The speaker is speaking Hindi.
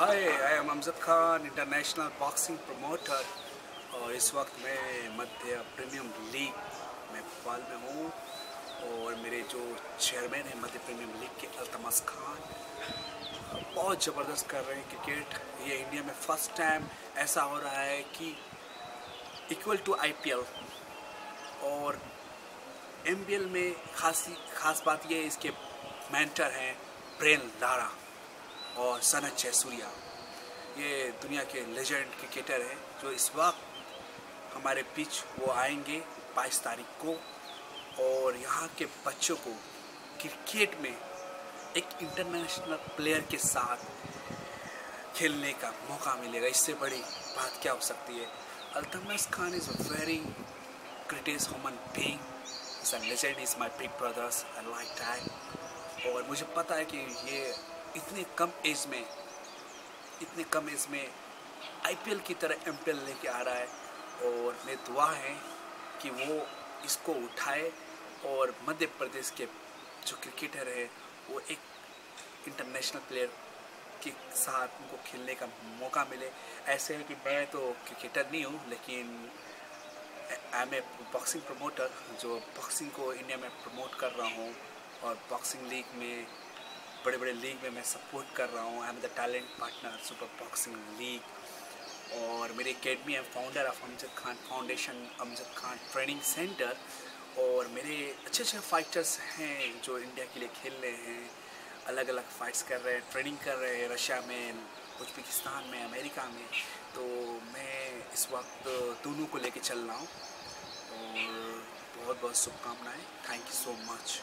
Hi I am Amjad Khan international boxing promoter और इस वक्त मैं मध्य प्रीमियम लीग में भोपाल में हूँ और मेरे जो चेयरमैन हैं मध्य प्रीमियम लीग के अल्तमस खान, बहुत ज़बरदस्त कर रहे हैं क्रिकेट। ये इंडिया में फ़र्स्ट टाइम ऐसा हो रहा है कि इक्वल टू आईपीएल और एम में खासी, खास बात ये है, इसके मेंटर हैं ब्रेन लारा। और सनत जयसूर्या ये दुनिया के लेजेंड क्रिकेटर हैं, जो इस वक्त हमारे पिच वो आएँगे बाईस तारीख को। और यहाँ के बच्चों को क्रिकेट में एक इंटरनेशनल प्लेयर के साथ खेलने का मौका मिलेगा। इससे बड़ी बात क्या हो सकती है? Altamas Khan is a very greatest human being is a legend is my big brothers I like time और मुझे पता है कि ये इतने कम एज में, इतने कम एज में आईपीएल की तरह एमपीएल लेके आ रहा है और मेरी दुआ है कि वो इसको उठाए और मध्य प्रदेश के जो क्रिकेटर है, वो एक इंटरनेशनल प्लेयर के साथ उनको खेलने का मौका मिले। ऐसे है कि मैं तो क्रिकेटर नहीं हूँ, लेकिन I am a boxing promoter जो बॉक्सिंग को इंडिया में प्रमोट कर रहा हूँ और बॉक्सिंग लीग में बड़े बड़े लीग में मैं सपोर्ट कर रहा हूँ। I am the talent partner super boxing league और मेरी अकेडमी है founder of Amjad Khan foundation Amjad Khan training centre और मेरे अच्छे अच्छे फाइटर्स हैं जो इंडिया के लिए खेल रहे हैं। अलग अलग फाइट्स कर रहे हैं ट्रेनिंग कर रहे हैं रशिया में उज्बेकिस्तान में अमेरिका में। तो मैं इस वक्त दोनों को लेके चल रहा हूँ। और बहुत बहुत शुभकामनाएँ। Thank you so much